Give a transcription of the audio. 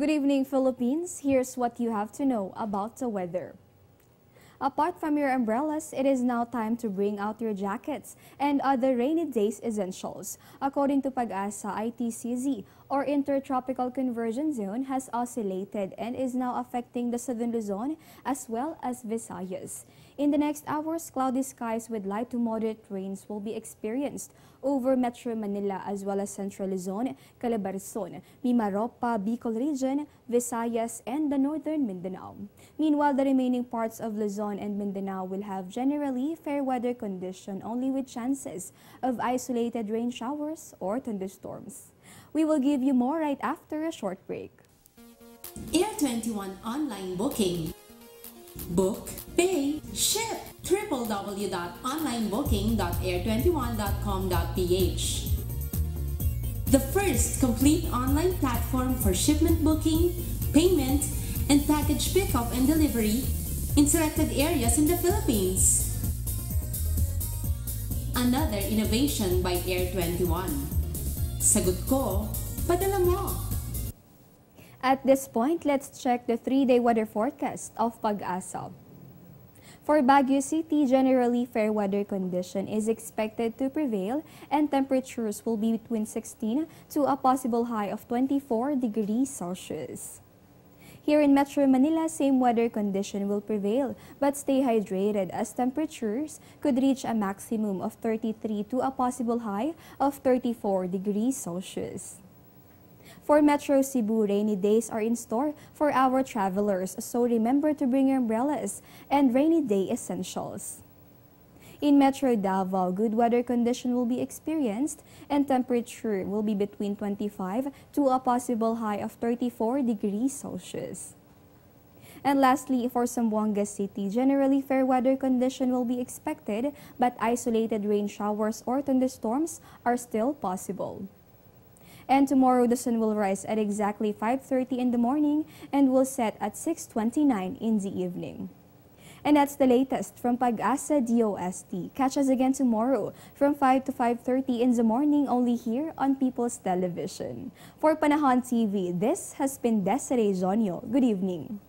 Good evening, Philippines. Here's what you have to know about the weather. Apart from your umbrellas, it is now time to bring out your jackets and other rainy days essentials. According to Pag-asa, ITCZ, or Intertropical Convergence Zone, has oscillated and is now affecting the southern Luzon as well as Visayas. In the next hours, cloudy skies with light to moderate rains will be experienced over Metro Manila as well as Central Luzon, Calabarzon, Mimaropa, Bicol Region, Visayas, and the Northern Mindanao. Meanwhile, the remaining parts of Luzon and Mindanao will have generally fair weather condition only with chances of isolated rain showers or thunderstorms. We will give you more right after a short break. Air 21 online booking. Book, pay, ship. www.onlinebooking.air21.com.ph The first complete online platform for shipment booking, payment, and package pickup and delivery in selected areas in the Philippines. Another innovation by Air 21. Sagot ko, padala mo. At this point, let's check the three-day weather forecast of Pag-asa. For Baguio City, generally fair weather condition is expected to prevail and temperatures will be between 16 to a possible high of 24 degrees Celsius. Here in Metro Manila, same weather condition will prevail, but stay hydrated as temperatures could reach a maximum of 33 to a possible high of 34 degrees Celsius. For Metro Cebu, rainy days are in store for our travelers, so remember to bring your umbrellas and rainy day essentials. In Metro Davao, good weather condition will be experienced and temperature will be between 25 to a possible high of 34 degrees Celsius. And lastly, for Zamboanga City, generally fair weather condition will be expected, but isolated rain showers or thunderstorms are still possible. And tomorrow, the sun will rise at exactly 5.30 in the morning and will set at 6.29 in the evening. And that's the latest from Pag-asa DOST. Catch us again tomorrow from 5 to 5.30 in the morning only here on People's Television. For Panahon TV, this has been Desiree Zonio. Good evening.